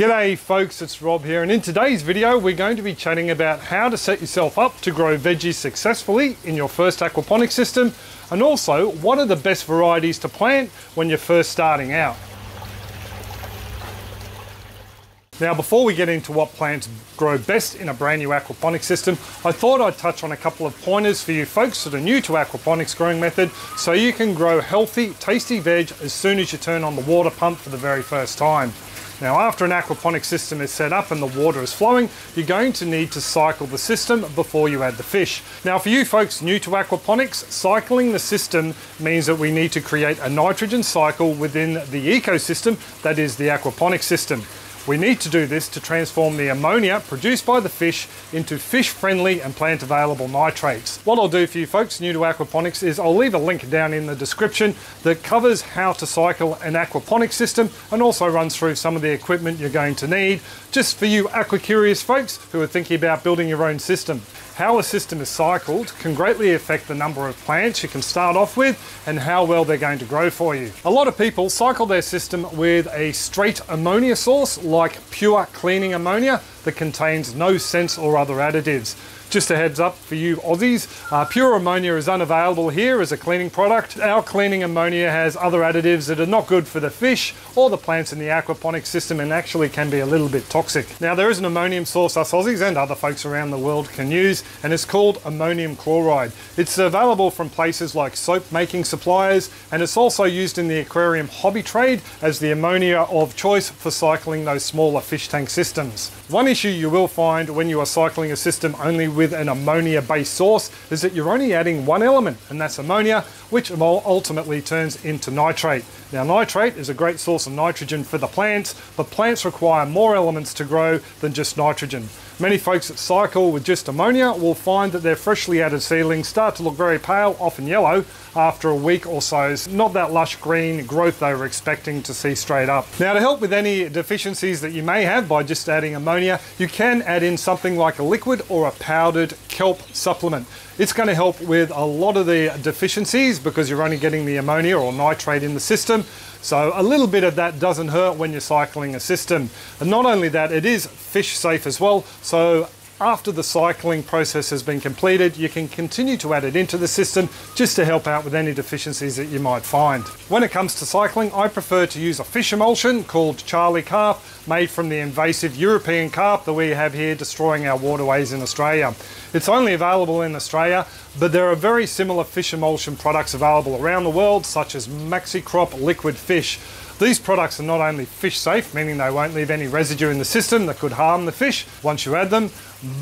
G'day folks, it's Rob here and in today's video we're going to be chatting about how to set yourself up to grow veggies successfully in your first aquaponic system and also what are the best varieties to plant when you're first starting out. Now before we get into what plants grow best in a brand new aquaponics system, I thought I'd touch on a couple of pointers for you folks that are new to aquaponics growing method so you can grow healthy, tasty veg as soon as you turn on the water pump for the very first time. Now after an aquaponic system is set up and the water is flowing, you're going to need to cycle the system before you add the fish. Now for you folks new to aquaponics, cycling the system means that we need to create a nitrogen cycle within the ecosystem that is the aquaponic system. We need to do this to transform the ammonia produced by the fish into fish-friendly and plant-available nitrates. What I'll do for you folks new to aquaponics is I'll leave a link down in the description that covers how to cycle an aquaponic system and also runs through some of the equipment you're going to need just for you aqua-curious folks who are thinking about building your own system. How a system is cycled can greatly affect the number of plants you can start off with and how well they're going to grow for you. A lot of people cycle their system with a straight ammonia source like pure cleaning ammonia that contains no scents or other additives. Just a heads up for you Aussies, uh, pure ammonia is unavailable here as a cleaning product. Our cleaning ammonia has other additives that are not good for the fish or the plants in the aquaponic system and actually can be a little bit toxic. Now there is an ammonium source us Aussies and other folks around the world can use and it's called ammonium chloride. It's available from places like soap making suppliers and it's also used in the aquarium hobby trade as the ammonia of choice for cycling those smaller fish tank systems. One issue you will find when you are cycling a system only with an ammonia based source is that you're only adding one element and that's ammonia which ultimately turns into nitrate. Now nitrate is a great source of nitrogen for the plants but plants require more elements to grow than just nitrogen. Many folks that cycle with just ammonia will find that their freshly added seedlings start to look very pale, often yellow, after a week or so. It's not that lush green growth they were expecting to see straight up. Now to help with any deficiencies that you may have by just adding ammonia, you can add in something like a liquid or a powdered kelp supplement. It's going to help with a lot of the deficiencies because you're only getting the ammonia or nitrate in the system. So a little bit of that doesn't hurt when you're cycling a system. And not only that, it is fish safe as well. So after the cycling process has been completed, you can continue to add it into the system just to help out with any deficiencies that you might find. When it comes to cycling, I prefer to use a fish emulsion called Charlie Carp, made from the invasive European carp that we have here destroying our waterways in Australia. It's only available in Australia, but there are very similar fish emulsion products available around the world, such as MaxiCrop Liquid Fish. These products are not only fish safe, meaning they won't leave any residue in the system that could harm the fish. Once you add them,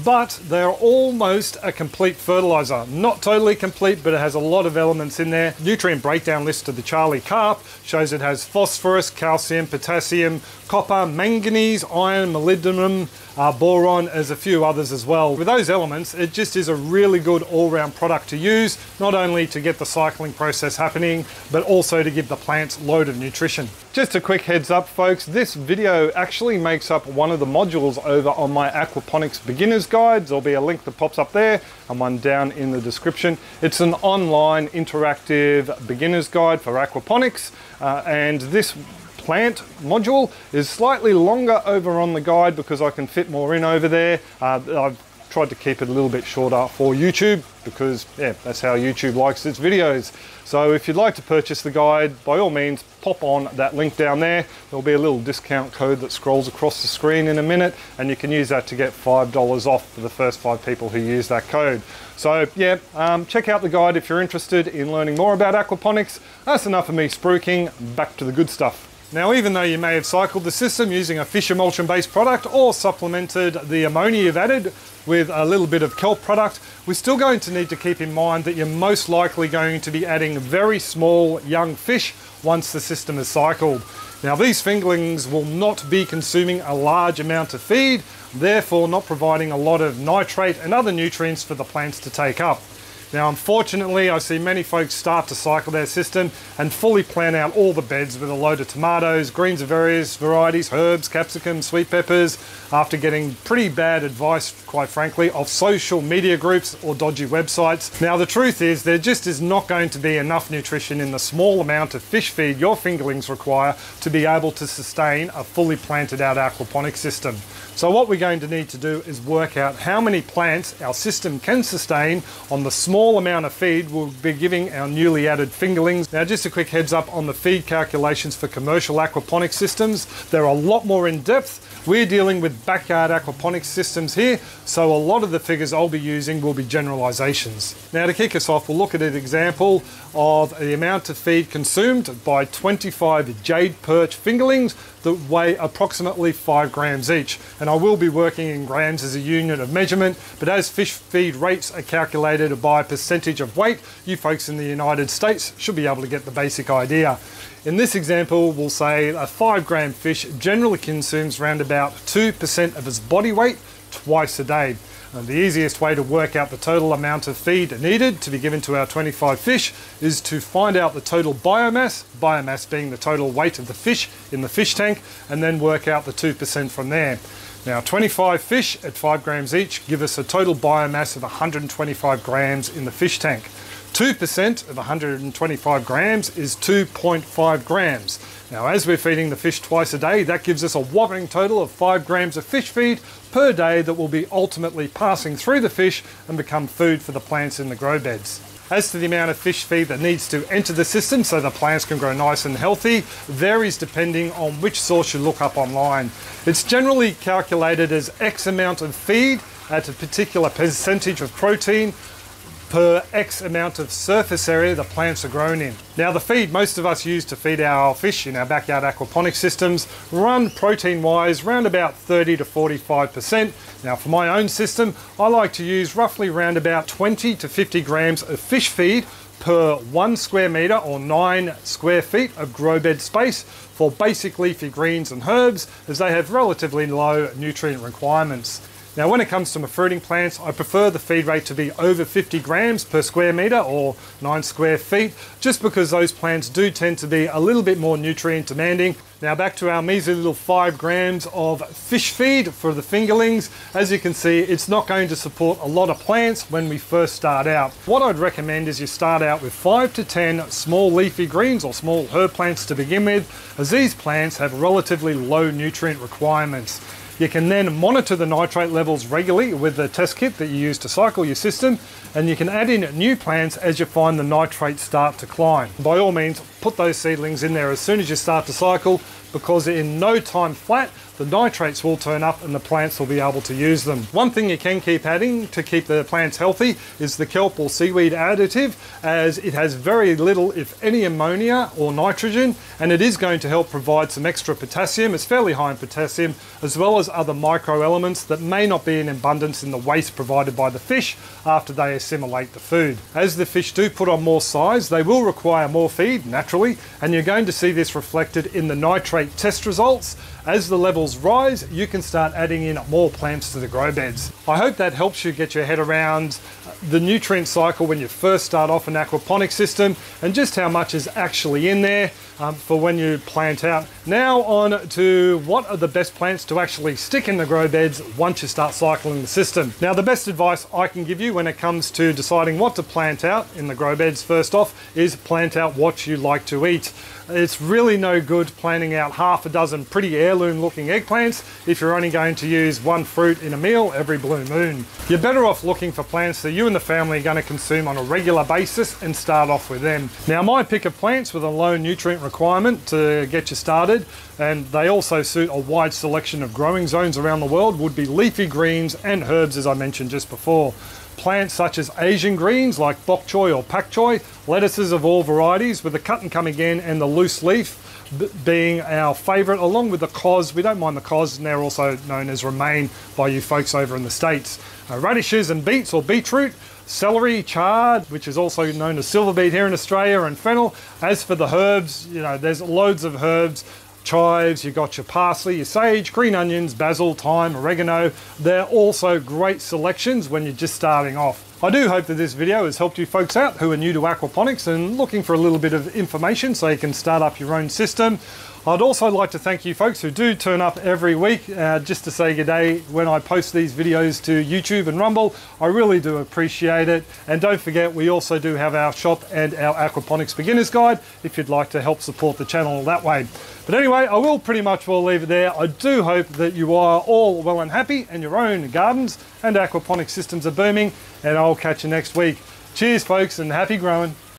but they're almost a complete fertilizer. Not totally complete, but it has a lot of elements in there. Nutrient breakdown list of the Charlie Carp shows it has phosphorus, calcium, potassium, copper, manganese, iron, molybdenum, uh, boron, as a few others as well. With those elements, it just is a really good all-round product to use, not only to get the cycling process happening, but also to give the plants load of nutrition. Just a quick heads up folks, this video actually makes up one of the modules over on my aquaponics beginner's guides. There'll be a link that pops up there and one down in the description. It's an online interactive beginner's guide for aquaponics uh, and this plant module is slightly longer over on the guide because I can fit more in over there. Uh, I've tried to keep it a little bit shorter for YouTube because yeah, that's how YouTube likes its videos. So if you'd like to purchase the guide, by all means, pop on that link down there. There'll be a little discount code that scrolls across the screen in a minute, and you can use that to get $5 off for the first five people who use that code. So yeah, um, check out the guide if you're interested in learning more about aquaponics. That's enough of me spruiking, back to the good stuff. Now, even though you may have cycled the system using a fish emulsion based product or supplemented the ammonia you've added with a little bit of kelp product, we're still going to need to keep in mind that you're most likely going to be adding very small young fish once the system is cycled. Now these fingerlings will not be consuming a large amount of feed, therefore not providing a lot of nitrate and other nutrients for the plants to take up. Now, unfortunately, I see many folks start to cycle their system and fully plan out all the beds with a load of tomatoes, greens of various varieties, herbs, capsicum, sweet peppers, after getting pretty bad advice, quite frankly, of social media groups or dodgy websites. Now, the truth is, there just is not going to be enough nutrition in the small amount of fish feed your fingerlings require to be able to sustain a fully planted out aquaponic system. So what we're going to need to do is work out how many plants our system can sustain on the small amount of feed we'll be giving our newly added fingerlings. Now just a quick heads up on the feed calculations for commercial aquaponic systems. They're a lot more in depth. We're dealing with backyard aquaponics systems here, so a lot of the figures I'll be using will be generalizations. Now to kick us off, we'll look at an example of the amount of feed consumed by 25 jade perch fingerlings that weigh approximately 5 grams each. And I will be working in grams as a unit of measurement, but as fish feed rates are calculated by percentage of weight, you folks in the United States should be able to get the basic idea. In this example, we'll say a 5 gram fish generally consumes around about 2% of its body weight twice a day. And the easiest way to work out the total amount of feed needed to be given to our 25 fish is to find out the total biomass, biomass being the total weight of the fish in the fish tank, and then work out the 2% from there. Now 25 fish at 5 grams each give us a total biomass of 125 grams in the fish tank. 2% of 125 grams is 2.5 grams. Now as we're feeding the fish twice a day, that gives us a whopping total of 5 grams of fish feed per day that will be ultimately passing through the fish and become food for the plants in the grow beds. As to the amount of fish feed that needs to enter the system so the plants can grow nice and healthy varies depending on which source you look up online. It's generally calculated as X amount of feed at a particular percentage of protein per X amount of surface area the plants are grown in. Now the feed most of us use to feed our fish in our backyard aquaponic systems run protein wise around about 30 to 45%. Now for my own system, I like to use roughly around about 20 to 50 grams of fish feed per one square metre or nine square feet of grow bed space for basic leafy greens and herbs as they have relatively low nutrient requirements. Now when it comes to my fruiting plants, I prefer the feed rate to be over 50 grams per square metre or 9 square feet, just because those plants do tend to be a little bit more nutrient demanding. Now back to our measly little 5 grams of fish feed for the fingerlings. As you can see, it's not going to support a lot of plants when we first start out. What I'd recommend is you start out with 5 to 10 small leafy greens or small herb plants to begin with, as these plants have relatively low nutrient requirements. You can then monitor the nitrate levels regularly with the test kit that you use to cycle your system and you can add in new plants as you find the nitrates start to climb. By all means, put those seedlings in there as soon as you start to cycle because in no time flat, the nitrates will turn up and the plants will be able to use them. One thing you can keep adding to keep the plants healthy is the kelp or seaweed additive as it has very little if any ammonia or nitrogen and it is going to help provide some extra potassium. It's fairly high in potassium as well as other microelements that may not be in abundance in the waste provided by the fish after they assimilate the food. As the fish do put on more size, they will require more feed naturally and you're going to see this reflected in the nitrate test results as the levels rise, you can start adding in more plants to the grow beds. I hope that helps you get your head around uh, the nutrient cycle when you first start off an aquaponic system and just how much is actually in there um, for when you plant out. Now on to what are the best plants to actually stick in the grow beds once you start cycling the system. Now the best advice I can give you when it comes to deciding what to plant out in the grow beds first off is plant out what you like to eat. It's really no good planting out half a dozen pretty heirloom looking eggplants if you're only going to use one fruit in a meal every blue moon. You're better off looking for plants that you and the family are going to consume on a regular basis and start off with them. Now my pick of plants with a low nutrient requirement to get you started and they also suit a wide selection of growing zones around the world would be leafy greens and herbs as I mentioned just before. Plants such as Asian greens like bok choy or pak choy, lettuces of all varieties with the cut and come again and the loose leaf being our favourite along with the cos. We don't mind the cos and they're also known as romaine by you folks over in the States. Uh, radishes and beets or beetroot, celery, chard, which is also known as silver beet here in Australia, and fennel. As for the herbs, you know, there's loads of herbs chives, you've got your parsley, your sage, green onions, basil, thyme, oregano. They're also great selections when you're just starting off. I do hope that this video has helped you folks out who are new to aquaponics and looking for a little bit of information so you can start up your own system. I'd also like to thank you folks who do turn up every week uh, just to say good day when I post these videos to YouTube and Rumble. I really do appreciate it. And don't forget, we also do have our shop and our aquaponics beginner's guide if you'd like to help support the channel that way. But anyway, I will pretty much well leave it there. I do hope that you are all well and happy and your own gardens and aquaponic systems are booming. And I'll catch you next week. Cheers, folks, and happy growing.